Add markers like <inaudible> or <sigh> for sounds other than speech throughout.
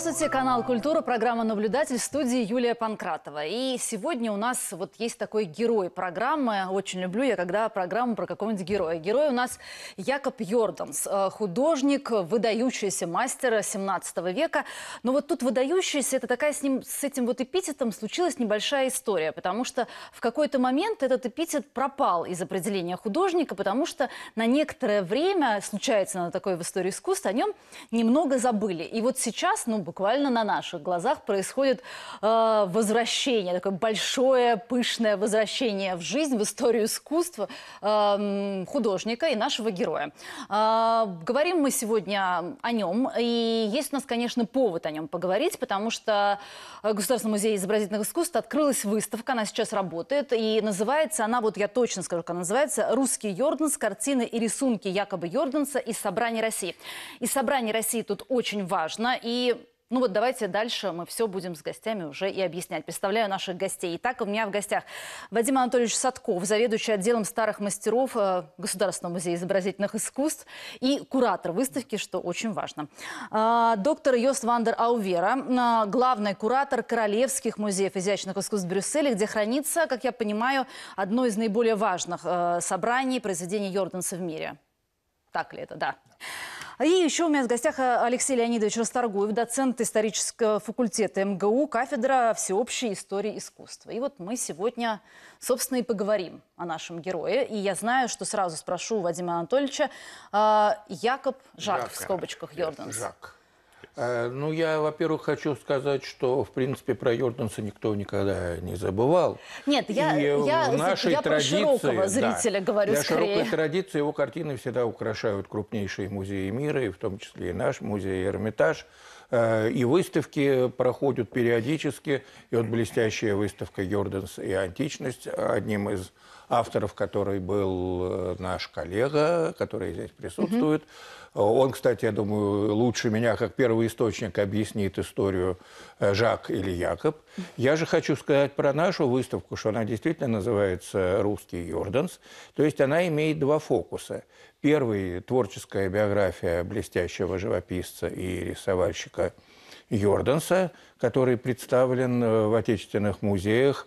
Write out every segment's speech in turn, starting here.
Здравствуйте, канал «Культура», программа «Наблюдатель», в студии Юлия Панкратова. И сегодня у нас вот есть такой герой программы. Очень люблю я, когда программу про какого-нибудь героя. Герой у нас Якоб Йорданс, э, художник, выдающийся мастер 17 века. Но вот тут выдающийся, это такая с ним, с этим вот эпитетом случилась небольшая история, потому что в какой-то момент этот эпитет пропал из определения художника, потому что на некоторое время, случается на такое в истории искусства, о нем немного забыли. И вот сейчас, ну, буквально на наших глазах происходит э, возвращение, такое большое, пышное возвращение в жизнь, в историю искусства э, художника и нашего героя. Э, говорим мы сегодня о нем, и есть у нас, конечно, повод о нем поговорить, потому что в Государственном музее изобразительных искусств открылась выставка, она сейчас работает, и называется она, вот я точно скажу, как она называется, «Русский Йорданс. Картины и рисунки якобы Йорданса из собрания России». Из собрания России тут очень важно, и ну вот давайте дальше мы все будем с гостями уже и объяснять. Представляю наших гостей. Итак, у меня в гостях Вадим Анатольевич Садков, заведующий отделом старых мастеров э, Государственного музея изобразительных искусств и куратор выставки, что очень важно. А, доктор Йост Вандер Аувера, а, главный куратор Королевских музеев изящных искусств в Брюсселе, где хранится, как я понимаю, одно из наиболее важных э, собраний произведений Йорданса в мире. Так ли это? Да. И еще у меня в гостях э, Алексей Леонидович Расторгуев, доцент исторического факультета МГУ, кафедра всеобщей истории искусства. И вот мы сегодня, собственно, и поговорим о нашем герое. И я знаю, что сразу спрошу Вадима Анатольевича. Э, Якоб Жак, Жака. в скобочках, Йорданс. Жак. Э, Ну, я, во-первых, хочу сказать, что, в принципе, про Йорданса никто никогда не забывал. Нет, я, И я, нашей я про традиции, широкого да, зрителя говорю для скорее. широкой традиции его картины всегда украшают крупнейшие музеи мира, и в том числе и наш музей Эрмитаж. Э, И выставки проходят периодически. И вот блестящая выставка «Йорданс и античность», одним из авторов которой был э, наш коллега, который здесь присутствует. Он, кстати, я думаю, лучше меня, как первый источник, объяснит историю э, Жак или Якоб. Я же хочу сказать про нашу выставку, что она действительно называется «Русский Йорданс». То есть она имеет два фокуса. Первый – творческая биография блестящего живописца и рисовальщика Йорданса, который представлен э, в отечественных музеях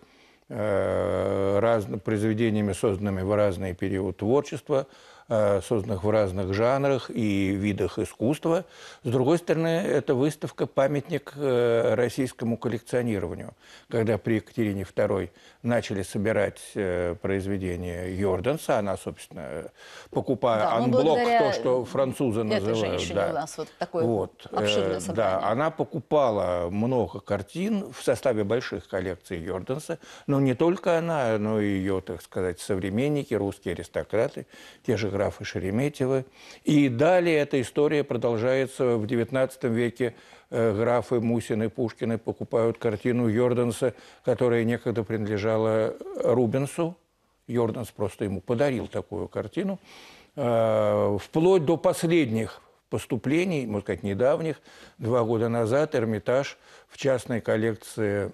э, раз, произведениями, созданными в разный период творчества, созданных в разных жанрах и видах искусства. С другой стороны, это выставка памятник э, российскому коллекционированию, когда при Екатерине II начали собирать э, произведения Йорданса, она, собственно, покупая Да, ну, анблок, то, что французы называют. да. у нас вот такое Вот, обширное э, собрание. Да, она покупала много картин в составе больших коллекций Йорданса, но не только она, но и ее, так сказать, современники, русские аристократы, те же графы Шереметьевы. И далее эта история продолжается в XIX веке. Э, Графы Мусины, Пушкины покупают картину Йорданса, которая некогда принадлежала Рубенсу. Йорданс просто ему подарил такую картину. Э, Вплоть до последних поступлений, можно сказать, недавних, два года назад Эрмитаж в частной коллекции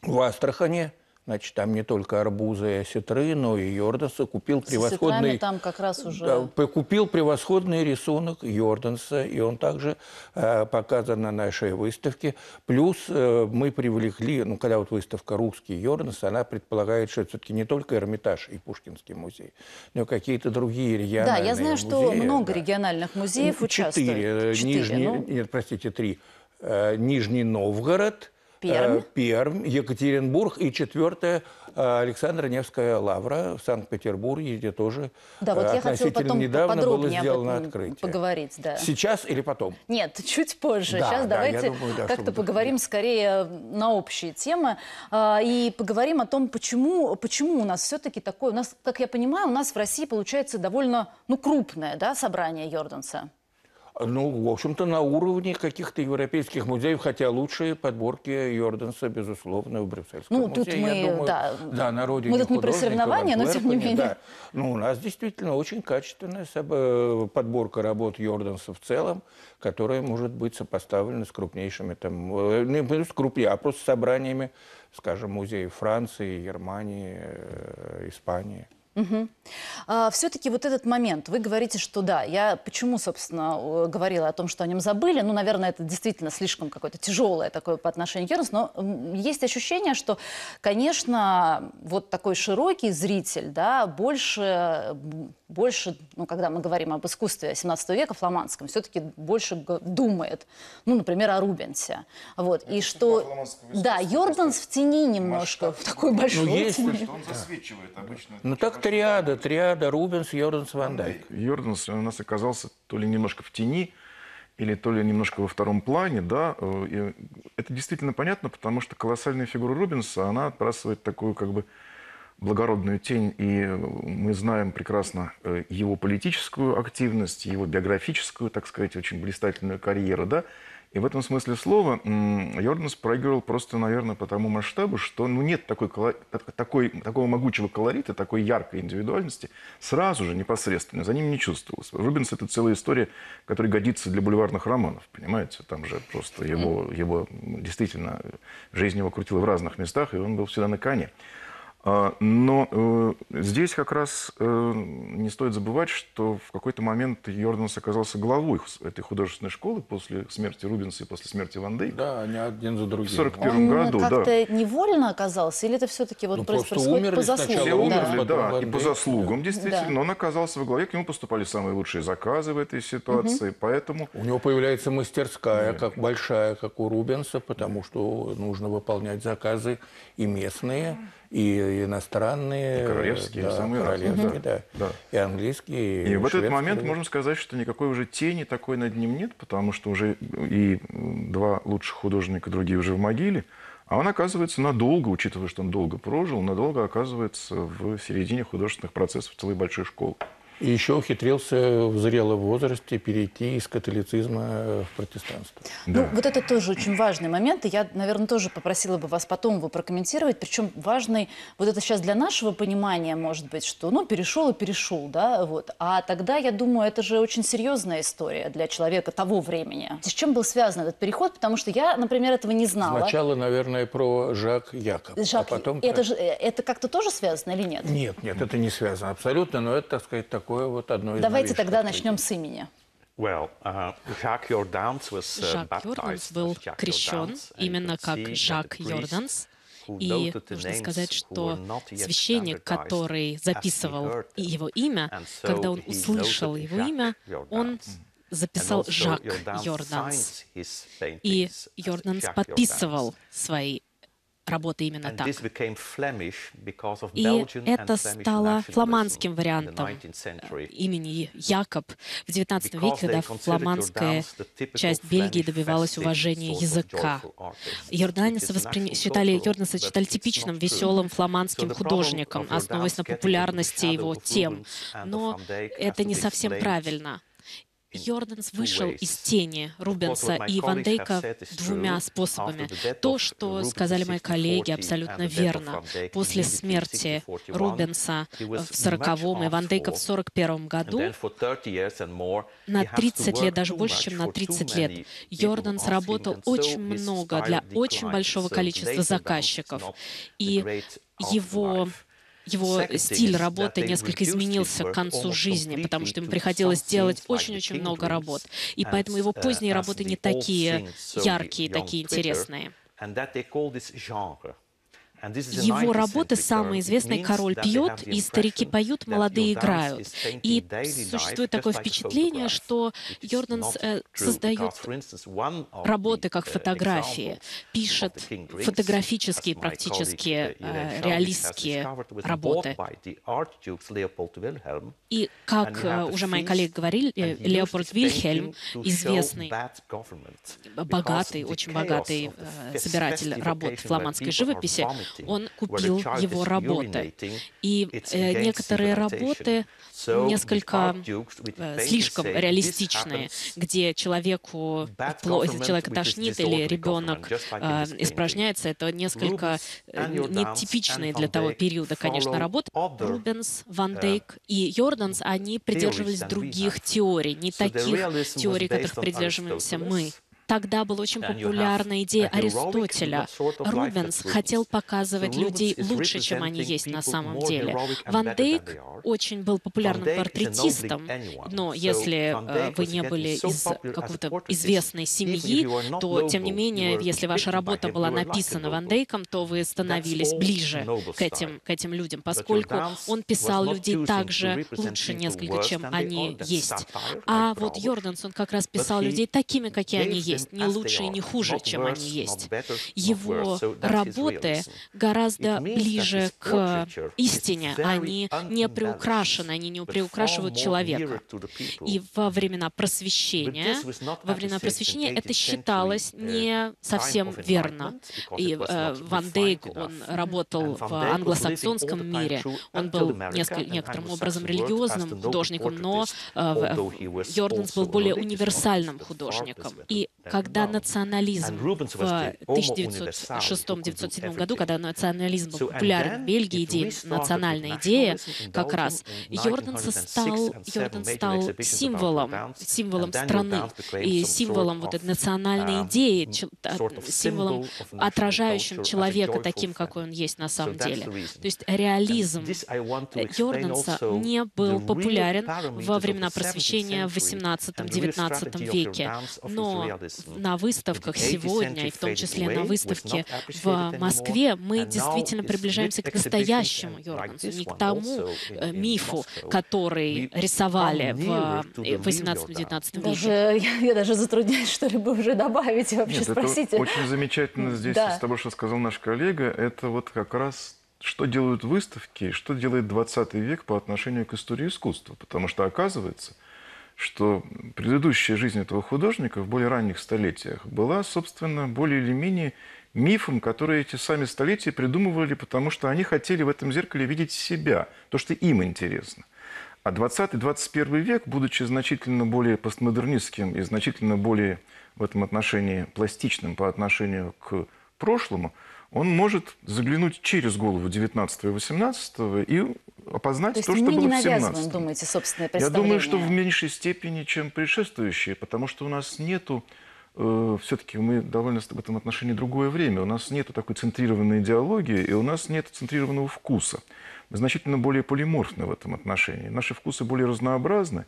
в Астрахане, значит, там не только арбузы и осетры, но и Йорданса, купил С превосходный... там как раз уже... Да, купил превосходный рисунок Йорданса, и он также э, показан на нашей выставке. Плюс э, мы привлекли, ну, когда вот выставка «Русский Йорданс», она предполагает, что это все-таки не только Эрмитаж и Пушкинский музей, но и какие-то другие Да, региональные я знаю, что музеи, много да. региональных музеев Ну, участвуют. Четыре. Четыре, Нижний, ну. Нет, простите, три. Э, Нижний Новгород, Пермь. э, Пермь, Екатеринбург и четвертое э, Александра Невская лавра в Санкт-Петербурге, где тоже Да, вот э, я хотела относительно потом недавно было сделано этом открытие. поговорить, да. Сейчас или потом? Нет, чуть позже. Да, Сейчас да, давайте думаю, да, как-то поговорим скорее на общие темы и поговорим о том, почему, почему у нас все-таки такое. У нас, как я понимаю, у нас в России получается довольно ну, крупное да, собрание Йорданса. Ну, в общем-то, на уровне каких-то европейских музеев, хотя лучшие подборки Йорданса, безусловно, в Брюссельском Ну, тут музее, мы, я думаю. да, Да, на родине мы тут не про соревнования, но тем не менее. Да. Ну, у нас действительно очень качественная соб- подборка работ Йорданса в целом, которая может быть сопоставлена с крупнейшими, там, э, не с крупнее, а просто собраниями, скажем, музеев Франции, Германии, э, Испании. Все-таки вот этот момент, вы говорите, что да, я почему, собственно, говорила о том, что о нем забыли, ну, наверное, это действительно слишком какое-то тяжелое такое по отношению к Гернс, но есть ощущение, что, конечно, вот такой широкий зритель, да, больше, больше, ну, когда мы говорим об искусстве 17 века фламандском, все-таки больше думает, ну, например, о Рубенсе, вот, и что, фламандского да, Йорданс в тени немножко, в такой большой Ну, есть тени. Что он засвечивает обычно. Ну так триада, триада Рубенс, Йорданс, Ван Дайк. Йорданс у нас оказался то ли немножко в тени, или то ли немножко во втором плане, да. э, и Это действительно понятно, потому что колоссальная фигура Рубенса, она отбрасывает такую как бы благородную тень, и мы знаем прекрасно э, его политическую активность, его биографическую, так сказать, очень блистательную карьеру, да. И в этом смысле слова Йорданс проигрывал просто, наверное, по тому масштабу, что ну, нет такой, такой, такого могучего колорита, такой яркой индивидуальности сразу же, непосредственно. За ним не чувствовалось. Рубинс – это целая история, которая годится для бульварных романов, понимаете? Там же просто его, его действительно, жизнь его крутила в разных местах, и он был всегда на коне. А, Но э, здесь как раз э, не стоит забывать, что в какой-то момент Йорданс оказался главой этой художественной школы после смерти Рубинса и после смерти Ван Дейка. Да, они один за другим. В 40 да. первом Он году, да. как-то невольно оказался, или это все-таки вот Ну, происходит умерли по заслугам? Все умерли, да. да, Ван и по заслугам, действительно. Да. Но он оказался во главе, к нему поступали самые лучшие заказы в этой ситуации, поэтому... У него появляется мастерская, как большая, как у Рубенса, потому что нужно выполнять заказы и местные, и иностранные. И королевские, да, самые разные, королевские, да. да. Да. И английские, И в этот шведские. момент можем сказать, что никакой уже тени такой над ним нет, потому что уже и два лучших художника, другие уже в могиле. А он оказывается надолго, учитывая, что он долго прожил, надолго оказывается в середине художественных процессов целой большой школы. И еще ухитрился в зрелом возрасте перейти из католицизма в протестанство. Ну, вот это тоже очень важный момент, и я, наверное, тоже попросила бы вас потом его прокомментировать, причем важный, вот это сейчас для нашего понимания, может быть, что, ну, перешел и перешел, да, вот, а тогда, я думаю, это же очень серьезная история для человека того времени. С чем был связан этот переход, потому что я, например, этого не знала. Сначала, наверное, про Жак Якоб, Жак, а потом... это, же, э, это как-то тоже связано или нет? Нет, нет, это не связано абсолютно, но это, так сказать, такое вот одно из Давайте тогда начнем с имени. Well, uh, Jacques Jordaens was uh, Жак Йорданс был крещен именно как Жак Йорданс. И нужно сказать, что священник, который записывал его имя, когда он услышал его имя, он записал Жак Йорданс. И Йорданс подписывал свои работы именно так. И это стало фламандским вариантом 19th century. имени Якоб в XIX веке, когда фламандская часть Бельгии добивалась уважения языка. Йорданеса воспри... считали, but считали типичным, веселым фламандским художником, основываясь на популярности его тем. Но это не совсем правильно. Йорданс вышел из тени Рубенса и Ван Дейка двумя способами. То, что сказали мои коллеги, 1640 абсолютно верно. После смерти 1641, Рубенса в 40-м и Ван Дейка в much 41 And году, then for 30 years and more, на he has to 30 лет, даже больше, чем на for too 30 many лет, Йорданс работал очень много для очень большого количества заказчиков. И его. Его стиль работы несколько изменился work к концу жизни, потому что ему приходилось делать очень-очень много работ. И and, поэтому его uh, поздние работы не такие яркие, такие интересные. and that they call this genre. Его 19th работы самые известные «Король пьет» и «Старики поют, молодые играют». И существует такое впечатление, что Йорданс э, создает работы как uh, фотографии, пишет фотографические, практически uh, э, реалистские работы. И как э, уже мои коллеги говорили, э, Леопольд Вильхельм, известный богатый, очень богатый э, собиратель работ фламандской живописи, он купил его работы. И э, некоторые работы несколько э, слишком say, "This реалистичные, где человеку, если человека тошнит или ребенок э, испражняется, это несколько нетипичные для того периода, конечно, работы. Рубенс, Ван Дейк и Йорданс, они придерживались других теорий, не таких теорий, которых придерживаемся мы. Тогда была очень популярна идея Аристотеля. Рубенс хотел показывать людей лучше, чем они есть на самом деле. Ван Дейк очень был популярным портретистом, но если э, вы не были из какой-то известной семьи, то, тем не менее, если ваша работа была написана Ван. Дейком, то вы становились ближе к этим, к этим людям, поскольку он писал людей choosing так to же represent лучше несколько, чем они есть. А вот Brouwer. Йорданс, он как раз писал людей такими, какие они them есть, не лучше и не хуже, чем они есть. Его работы гораздо ближе к истине, они не приукрашены, они не приукрашивают человека. И во времена просвещения, во времена просвещения это 18th считалось uh, не совсем верно. И э, Ван Дейк, он работал в англосаксонском мире. Он был некоторым образом религиозным художником, но э, Йорданс был более универсальным художником. И когда национализм в was the homo universalis who could do 1906-1907 году, когда национализм был популярен в Бельгии, идея, национальная идея, как раз in Йорданс 1906 стал, major стал символом, символом страны и символом вот этой национальной um, идеи, а, символом, отражающим человека таким, какой он есть на самом деле. То есть реализм э, Йорданса не был популярен во времена the 17th просвещения в century and the real 18-19 strategy of your веке. Но. На выставках In the 18th сегодня, и в том числе на выставке в Москве, мы действительно приближаемся к настоящему this не к тому э, мифу, который рисовали в nearer to the э, real 18-19 веке. Даже, <laughs> я, я даже затрудняюсь что-либо уже добавить и вообще Нет, спросить. это очень замечательно здесь Да. из того, что сказал наш коллега. Это вот как раз что делают выставки, что делает 20 век по отношению к истории искусства. Потому что оказывается, что предыдущая жизнь этого художника в более ранних столетиях была, собственно, более или менее мифом, который эти сами столетия придумывали, потому что они хотели в этом зеркале видеть себя, то, что им интересно. А 20-21 век, будучи значительно более постмодернистским и значительно более в этом отношении пластичным по отношению к прошлому, он может заглянуть через голову 19 и 18 и опознать То то, что было в навязываем, 17 думаете, собственное я думаю, что в меньшей степени, чем предшествующие, потому что у нас нету, э, все-таки мы довольно в этом отношении другое время, у нас нету такой центрированной идеологии, и у нас нет центрированного вкуса. Мы значительно более полиморфны в этом отношении. Наши вкусы более разнообразны.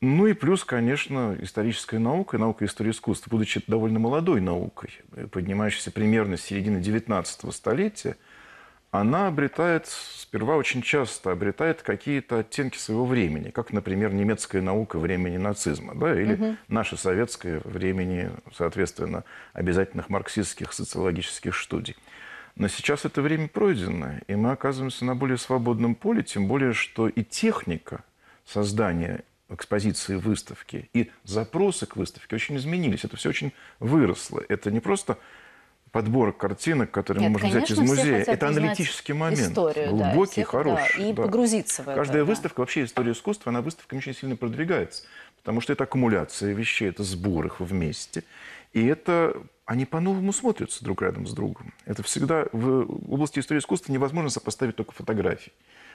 Ну и плюс, конечно, историческая наука, и наука истории искусства, будучи довольно молодой наукой, поднимающейся примерно с середины XIX столетия, она обретает, сперва очень часто обретает какие-то оттенки своего времени, как, например, немецкая наука времени нацизма, да, или наша советская времени, соответственно, обязательных марксистских социологических студий. Но сейчас это время пройдено, и мы оказываемся на более свободном поле, тем более, что и техника создания экспозиции выставки, и запросы к выставке очень изменились. Это все очень выросло. Это не просто подбор картинок, которые Нет, мы можем взять из музея. Это аналитический момент, историю, да, глубокий, всех, хороший. да, и да. погрузиться в это, Каждая да. выставка, вообще история искусства, она выставками очень сильно продвигается. Потому что это аккумуляция вещей, это сбор их вместе. И это они по-новому смотрятся друг рядом с другом. Это всегда в области истории искусства невозможно сопоставить только фотографии.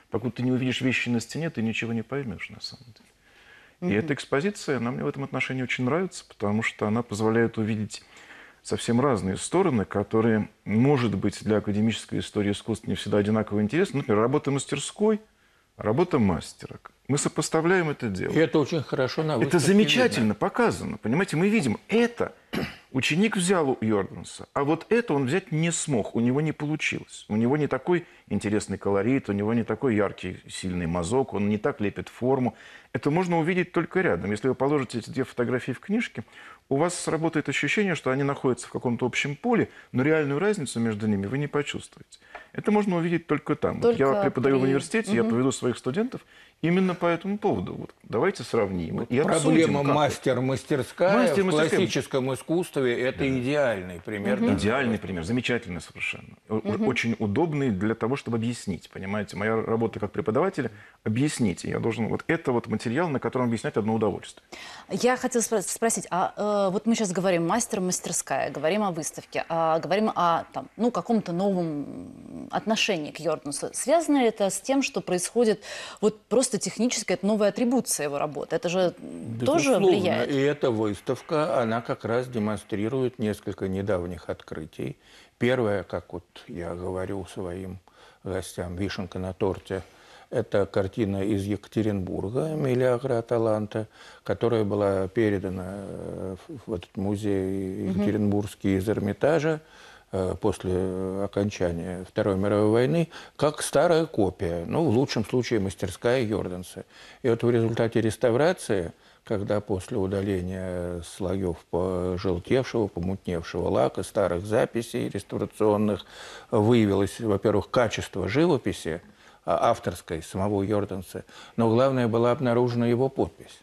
Пока ты не увидишь вещи на стене, ты ничего не поймешь на самом деле. И эта экспозиция, она мне в этом отношении очень нравится, потому что она позволяет увидеть совсем разные стороны, которые, может быть, для академической истории искусства не всегда одинаково интересны. Например, работа мастерской, работа мастера. Мы сопоставляем это дело. И это очень хорошо на Это замечательно показано. Понимаете, мы видим, это ученик взял у Йорданса, а вот это он взять не смог, у него не получилось. У него не такой интересный колорит, у него не такой яркий, сильный мазок, он не так лепит форму. Это можно увидеть только рядом. Если вы положите эти две фотографии в книжке, у вас сработает ощущение, что они находятся в каком-то общем поле, но реальную разницу между ними вы не почувствуете. Это можно увидеть только там. Вот я Только преподаю в при- университете, я поведу своих студентов именно по этому поводу. Вот давайте сравним. и обсудим, Проблема мастер-мастерская Мастер, в классическом искусстве это идеальный пример. да. Идеальный пример, замечательный совершенно. О- Очень удобный для того, чтобы объяснить. Понимаете, моя работа как преподавателя – объяснить. И Я должен вот это вот материал, на котором объяснять одно удовольствие. Я хотела спро- спросить, а э, вот мы сейчас говорим мастер-мастерская, говорим о выставке, а, говорим о там, ну, каком-то новом отношении к Йордансу. Связано ли это с тем, что происходит вот просто просто технически это новая атрибуция его работы. Это же м, тоже Безусловно. влияет. И эта выставка, она как раз демонстрирует несколько недавних открытий. Первое, как вот я говорю своим гостям, вишенка на торте, это картина из Екатеринбурга «Миллиагра Аталанта», которая была передана э, в этот музей Екатеринбургский из Эрмитажа после окончания Второй мировой войны, как старая копия, ну, в лучшем случае, мастерская Йорданса. И вот в результате реставрации, когда после удаления слоев пожелтевшего, помутневшего лака, старых записей реставрационных, выявилось, во-первых, качество живописи, а, авторской самого Йорданса, но главное была обнаружена его подпись.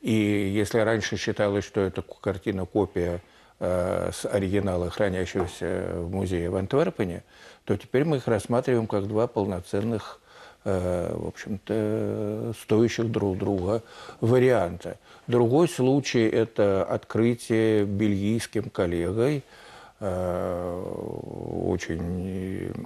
И если раньше считалось, что это картина копия э, с оригинала, хранящегося в музее в Антверпене, то теперь мы их рассматриваем как два полноценных, э, в общем-то, стоящих друг друга варианта. Другой случай – это открытие бельгийским коллегой, э, очень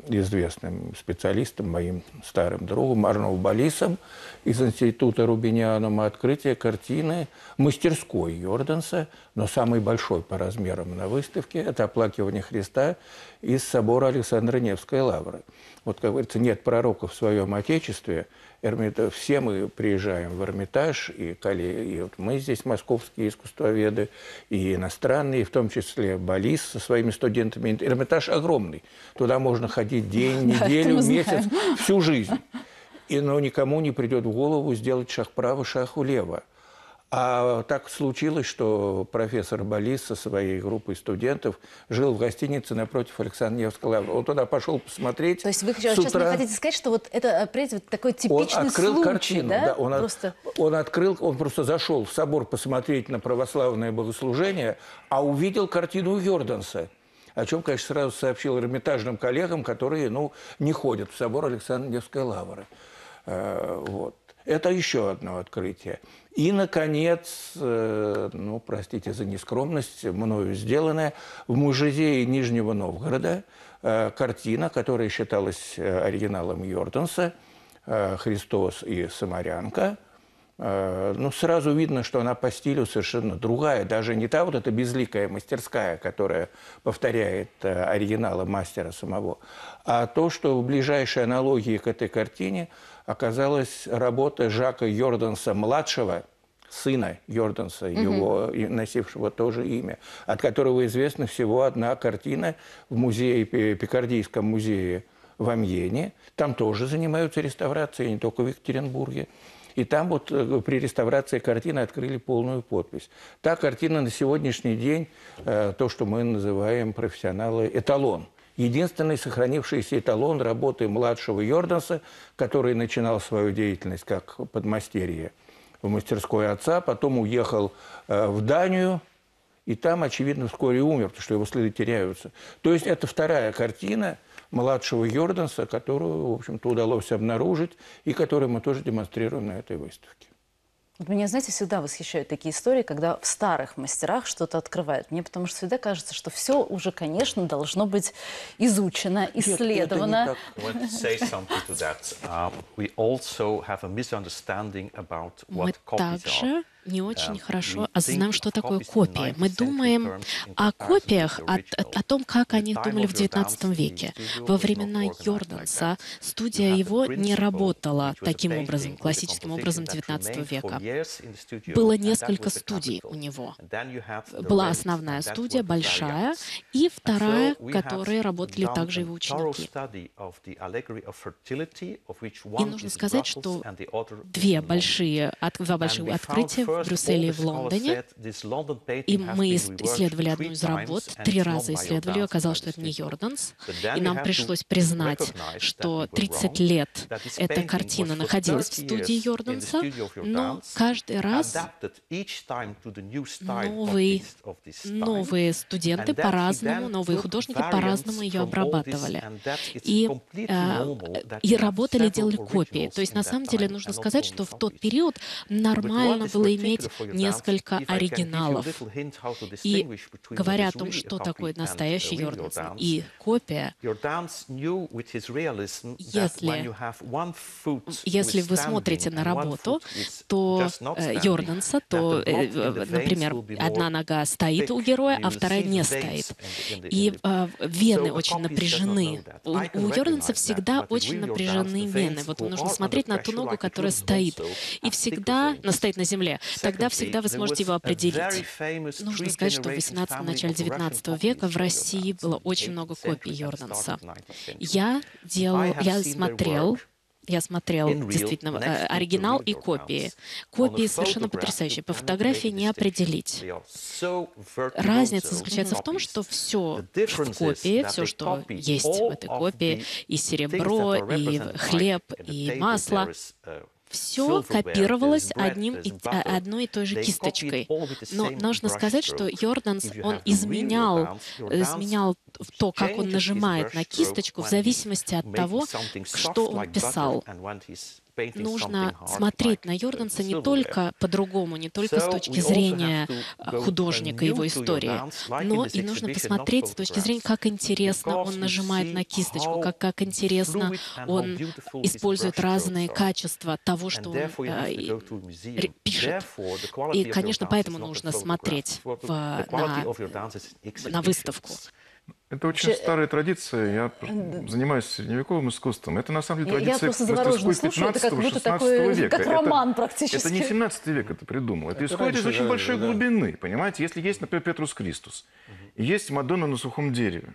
известным специалистом, моим старым другом Арнол Балисом из Института Рубинианума открытие картины мастерской Йорданса, но самой большой по размерам на выставке – это «Оплакивание Христа» из собора Александра Невской лавры. Вот, как говорится, нет пророка в своем Отечестве. Эрмита- Все мы приезжаем в Эрмитаж, и, и вот мы здесь московские искусствоведы, и иностранные, в том числе Балис со своими студентами. Эрмитаж огромный. Туда можно ходить день, неделю, месяц, всю жизнь. И, но никому не придет в голову сделать шаг вправо, шаг влево. А так случилось, что профессор Балис со своей группой студентов жил в гостинице напротив Александра Невского лавры. Он туда пошел посмотреть. То есть вы сейчас утра. хотите сказать, что вот это, опять вот такой Он типичный открыл случай, картину, да? он, от- Просто... он открыл, он просто зашел в собор посмотреть на православное богослужение, а увидел картину Йорданса. О чем, конечно, сразу сообщил эрмитажным коллегам, которые, ну, не ходят в собор Александра Невской лавры. Э, Вот. Это еще одно открытие. И, наконец, э, ну, простите за нескромность, мною сделанная, в музее Нижнего Новгорода э, картина, которая считалась э, оригиналом Йорданса, «Христос и Самарянка», ну, сразу видно, что она по стилю совершенно другая. Даже не та вот эта безликая мастерская, которая повторяет оригиналы мастера самого, а то, что в ближайшей аналогии к этой картине оказалась работа Жака Йорданса-младшего, сына Йорданса, его и носившего тоже имя, от которого известна всего одна картина в музее, Пи- Пикардийском музее в Амьене. Там тоже занимаются реставрацией, не только в Екатеринбурге. И там вот э, при реставрации картины открыли полную подпись. Та картина на сегодняшний день, э, то, что мы называем профессионалы, эталон. Единственный сохранившийся эталон работы младшего Йорданса, который начинал свою деятельность как подмастерье в мастерской отца, потом уехал э, в Данию, и там, очевидно, вскоре умер, потому что его следы теряются. То есть это вторая картина младшего Йорданса, которую, в общем-то, удалось обнаружить и которую мы тоже демонстрируем на этой выставке. Вот меня, знаете, всегда восхищают такие истории, когда в старых мастерах что-то открывают. Мне потому что всегда кажется, что все уже, конечно, должно быть изучено, исследовано. about Мы также не очень Um, хорошо think что такое копия. Мы 19th century думаем о копиях, о, о том, как они думали в XIX веке. Во времена Йорданса студия его не работала таким образом, классическим образом XIX века. Было несколько студий у него. Была основная студия, большая, и вторая, которые работали также его ученики. И нужно сказать, что две большие, два больших открытия в Брюсселе и в Лондоне. И мы исследовали одну из работ, три раза исследовали, оказалось, что это не. Йорданс. И нам пришлось признать, что we were 30 wrong, лет эта картина находилась в 30 студии Йорданса, но каждый раз новые, новые студенты по-разному, новые художники по-разному ее обрабатывали. И, а, и работали, делали копии. То есть на самом деле нужно сказать, что в тот период нормально было иметь иметь несколько оригиналов. И говоря о том, что такое настоящий dance, и копия, Если- если вы смотрите на работу, то э, Йорданса, то, э, э, например, одна нога стоит у героя, а вторая не стоит. И э, вены очень напряжены. У, у Йорданса всегда очень напряжены вены. Вот нужно смотреть на ту ногу, которая стоит. И всегда, но стоит на земле. Тогда всегда вы сможете его определить. Нужно сказать, что в generation 18 family начале of Russian 19 века в России было очень 8th много копий Йорданса. of 19th century. Я делал, я смотрел, я смотрел действительно э, оригинал и копии. Копии совершенно потрясающие. По фотографии не определить. Разница заключается в том, что все в копии, все, что есть в этой копии, и серебро, и хлеб, и масло, uh, все копировалось одним и, а, одной и той же кисточкой. Но нужно сказать, что. Йорданс, он изменял, изменял то, как он нажимает на кисточку в зависимости от того, что он писал. Нужно смотреть на uh, Йорданса не только по-другому, не только с точки зрения а, художника, его истории, но и нужно посмотреть с точки зрения, как интересно он нажимает на кисточку, как, как интересно он использует разные качества того, что он э, пишет. И, конечно, поэтому нужно смотреть в- на- на выставку. Это очень Вообще, старая традиция. Я занимаюсь средневековым искусством. Это на самом деле традиция мастерской слушаю, это как 15-16 будто такой- века. как Это- роман практически. Это не 17 век это придумал. Это, Это исходит из раньше, очень да, большой да. глубины. Понимаете, если есть, например, Петрус Кристус, и есть Мадонна на сухом дереве,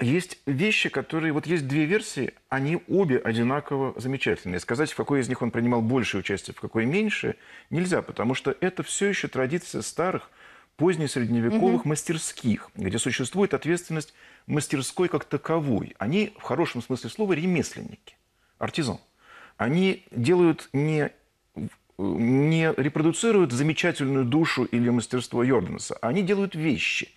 есть вещи, которые... Вот есть две версии, они обе одинаково замечательные. Сказать, в какой из них он принимал большее участие, в какой меньше, нельзя, потому что это все еще традиция старых, позднесредневековых мастерских, где существует ответственность мастерской как таковой. Они, в хорошем смысле слова, ремесленники, артизан. Они делают не не репродуцируют замечательную душу или мастерство Йорданса, они делают вещи.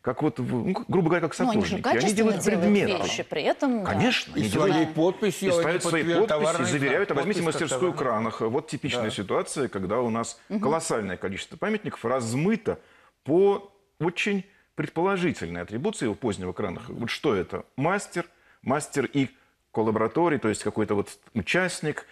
Как вот, ну, грубо говоря, как Ну, они сапожники. они делают предметы. вещи, при этом... да. Конечно. И они своей делают- подписью и ставят свои подписи, заверяют. А возьмите мастерскую товарный. Кранах. Вот типичная Да. ситуация, когда у нас колоссальное количество памятников размыто по очень предположительной атрибуции у позднего Кранаха. Вот что это? Мастер, мастер и коллабораторий, то есть какой-то вот участник,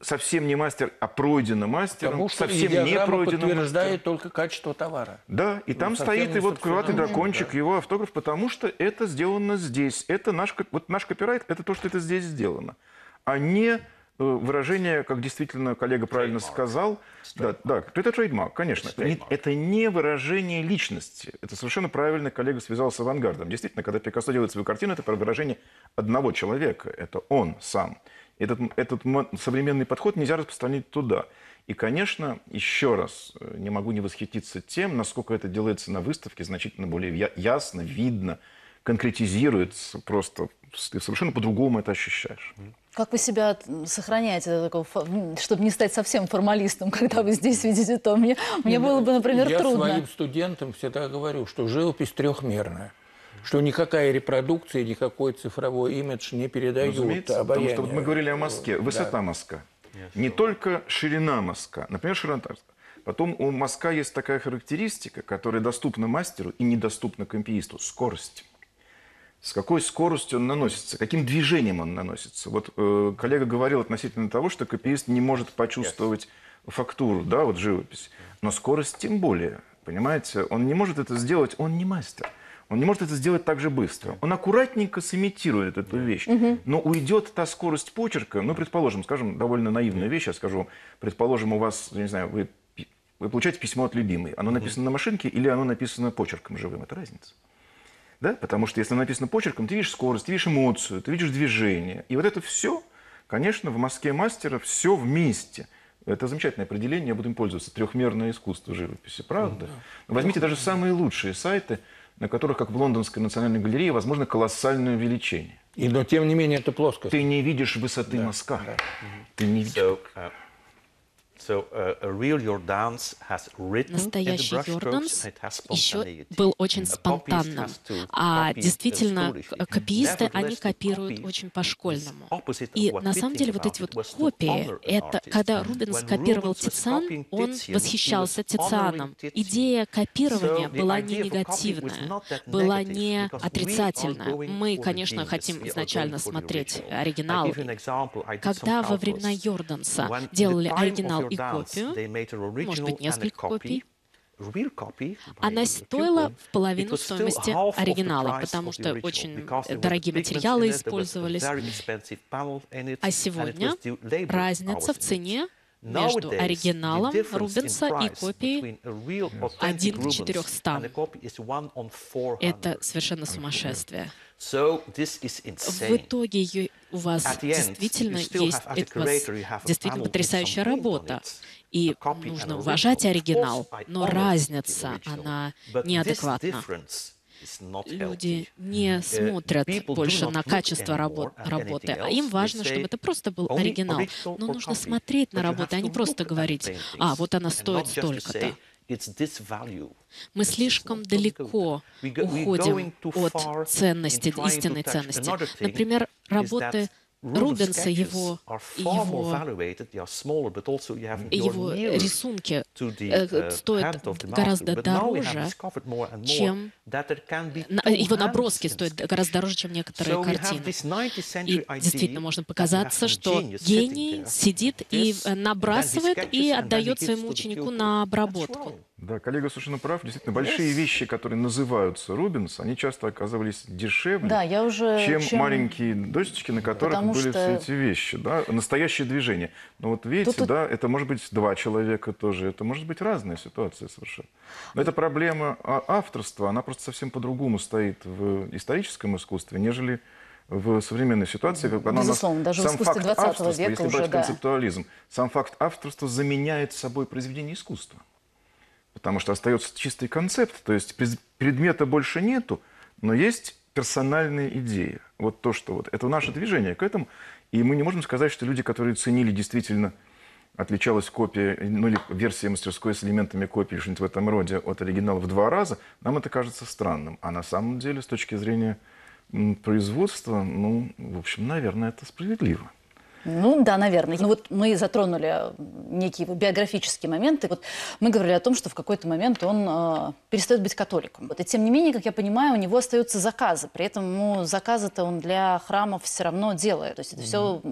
совсем не мастер, а пройдено мастером, Потому что совсем не пройдено подтверждает только качество товара. Да, и там совсем стоит и вот крылатый дракончик, да. его автограф, потому что это сделано здесь. Это наш, вот наш копирайт, это то, что это здесь сделано. А не выражение, как действительно коллега правильно сказал, да, да, это трейдмарк, конечно. Это не, это не выражение личности. Это совершенно правильно коллега связал с авангардом. Действительно, когда Пикассо делает свою картину, это про выражение одного человека. Это он сам. Этот, этот современный подход нельзя распространить туда. И, конечно, еще раз э, не могу не восхититься тем, насколько это делается на выставке значительно более ясно, видно, конкретизируется просто. Ты совершенно по-другому это ощущаешь. Как вы себя сохраняете, чтобы не стать совсем формалистом, <laughs> когда вы здесь видите то? Мне, мне было бы, например, Я трудно. своим студентам всегда говорю, что живопись трехмерная. Что никакая репродукция, никакой цифровой имидж не передает Разумеется, потому обаяние. что вот мы говорили о мазке. Высота Да. мазка. Не только ширина мазка. Например, ширина. Потом у мазка есть такая характеристика, которая доступна мастеру и недоступна компиисту. Скорость. С какой скоростью он наносится, каким движением он наносится. Вот э, коллега говорил относительно того, что копиист не может почувствовать фактуру, да, вот живопись. Но скорость тем более, понимаете, он не может это сделать, он не мастер. Он не может это сделать так же быстро. Он аккуратненько сымитирует эту вещь, но уйдет та скорость почерка, ну, предположим, скажем, довольно наивную вещь, я скажу, предположим, у вас, я не знаю, вы, вы получаете письмо от любимой, оно написано на машинке или оно написано почерком живым, это разница. Да? Потому что если написано почерком, ты видишь скорость, ты видишь эмоцию, ты видишь движение. И вот это все, конечно, в Москве мастера все вместе. Это замечательное определение, я буду им пользоваться. Трехмерное искусство живописи, правда? Возьмите даже самые лучшие сайты, на которых, как в Лондонской национальной галерее, возможно колоссальное увеличение. И, но тем не менее это плоскость. Ты не видишь высоты мазка. Ты не видишь. So, uh, Настоящий Йорданс еще был очень спонтанным. А uh, действительно, копиисты, они копируют очень по-школьному. И на самом деле вот эти вот копии, это когда Рубенс When копировал Тициан, он восхищался Тицианом. Идея копирования была не негативная, была не отрицательная. Мы, конечно, хотим изначально смотреть оригинал. Когда во времена. Йорданса делали оригинал и копию, может быть, несколько копий, она стоила в половину стоимости оригинала, потому что очень дорогие материалы использовались. А сегодня разница в цене между оригиналом Рубенса и копией between a real authentic один к Rubens 400. and a copy is one on 400. это совершенно сумасшествие. So this is В итоге у вас действительно есть действительно потрясающая работа. И нужно уважать оригинал, но разница, она неадекватна. Люди не смотрят больше на качество рабо- работы, а им важно, чтобы это просто был оригинал. Но нужно смотреть на работу, а не просто говорить, а вот она стоит столько-то. Мы слишком далеко уходим от ценности, истинной ценности. Например, работы Рубенса, его, его, его рисунки э, uh, стоят гораздо дороже, чем его наброски стоят гораздо дороже, чем некоторые картины. this 19th И действительно можно показаться, что гений сидит и э, набрасывает и отдает своему ученику на обработку. Да, коллега совершенно прав. Действительно, большие вещи, которые называются Рубенс, они часто оказывались дешевле, Да, я уже... чем, чем- маленькие досочки, на которых Потому были что- все эти вещи. Да? Настоящее движение. Но вот видите, Тут- да, это может быть два человека тоже, это может быть разная ситуация совершенно. Но эта проблема а- авторства, она просто совсем по-другому стоит в историческом искусстве, нежели в современной ситуации, как она у нас- Безусловно, даже в сам искусстве факт 20 авторства, века если уже, брать да. концептуализм, сам факт авторства заменяет собой произведение искусства. Потому что остается чистый концепт, то есть предмета больше нету, но есть персональная идея. Вот то, что вот это наше движение к этому. И мы не можем сказать, что люди, которые ценили действительно отличалась копия, ну или версия мастерской с элементами копии, что-нибудь в этом роде, от оригинала в два раза, нам это кажется странным. А на самом деле, с точки зрения производства, ну, в общем, наверное, это справедливо. Ну да, наверное. Ну вот мы затронули некие биографические моменты. Вот мы говорили о том, что в какой-то момент он э, перестает быть католиком. Вот, и тем не менее, как я понимаю, у него остаются заказы. При этом ему заказы-то он для храмов все равно делает. То есть это все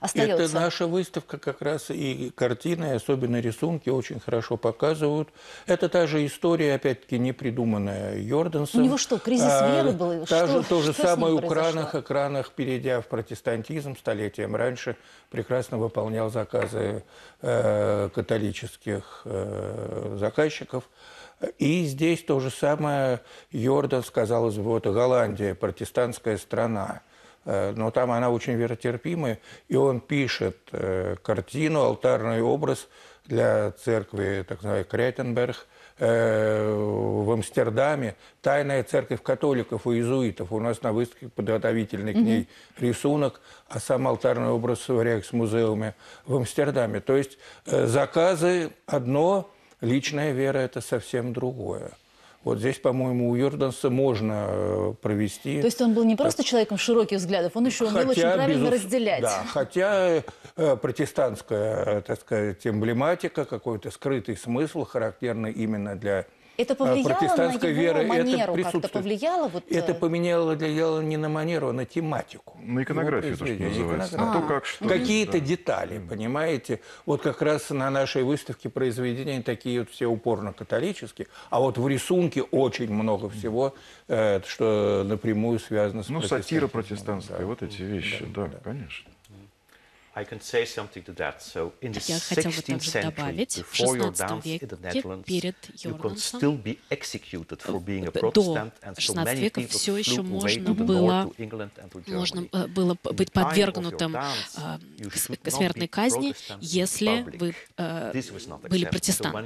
остается. Это наша выставка как раз и картины, и особенно рисунки очень хорошо показывают. Это та же история, опять-таки, не придуманная Йордансом. У него что, кризис А, веры был? Та Что- же, то же что самое у экранах, перейдя в протестантизм столетием раньше, прекрасно выполнял заказы э, католических э, заказчиков. И здесь то же самое. Йорданс, казалось бы, вот Голландия, протестантская страна. Э, но там она очень веротерпимая, и он пишет э, картину, алтарный образ для церкви, так называемый Кретенберг, э, в Амстердаме, тайная церковь католиков и иезуитов. У нас на выставке подготовительный к ней рисунок, а сам алтарный образ в Рейхсмузеуме в Амстердаме. То есть заказы одно, личная вера – это совсем другое. Вот здесь, по-моему, у Йорданса можно э, провести... То есть он был не просто человеком широких взглядов, он еще умел очень правильно безус- разделять. Да, хотя э, протестантская, э, так сказать, эмблематика, какой-то скрытый смысл, характерный именно для Это э, повлияло на его веры. манеру это как-то? Повлияло вот, Это э, поменяло дело не на манеру, а на тематику. На иконографию, то, что называется. На то, как что. Какие-то да. детали, понимаете? Вот как раз на нашей выставке произведения такие вот все упорно католические, а вот в рисунке очень много всего, э, что напрямую связано с Ну, сатира протестантская, вот эти вещи, да, конечно. I can say something to that. So in the Я хотел бы 16th также добавить, в before your 16 dance in the веке перед a до Protestant, and so 16 many века всё еще можно было- можно э, было быть подвергнутым э, смертной казни, если вы э, были протестантом.